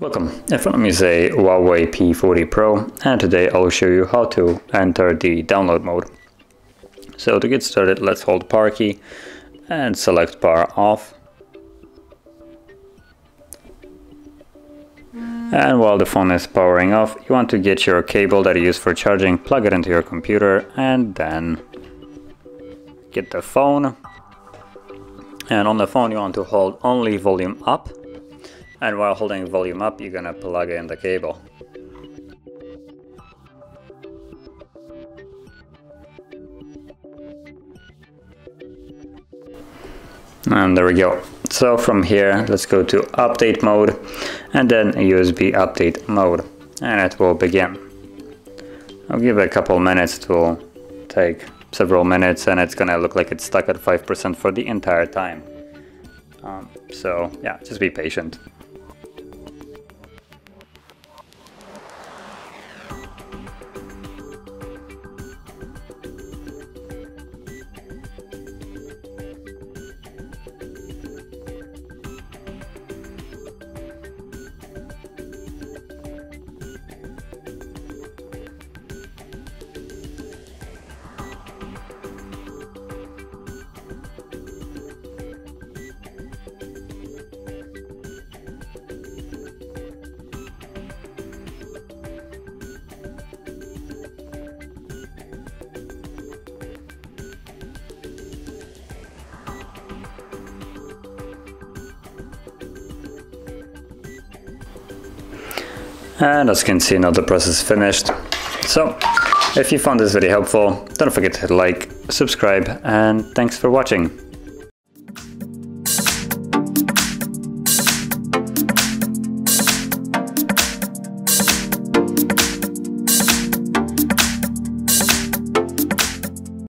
Welcome, in front of me is a Huawei P40 Pro and today I'll show you how to enter the download mode. So to get started let's hold power key and select power off. And while the phone is powering off, you want to get your cable that you use for charging, plug it into your computer and then get the phone. And on the phone you want to hold only volume up and while holding volume up, you're gonna plug in the cable. And there we go. So from here, let's go to update mode and then USB update mode and it will begin. I'll give it a couple minutes to take several minutes and it's gonna look like it's stuck at 5% for the entire time. Um, so yeah, just be patient. And as you can see now the process is finished. So if you found this video helpful, don't forget to hit like, subscribe and thanks for watching.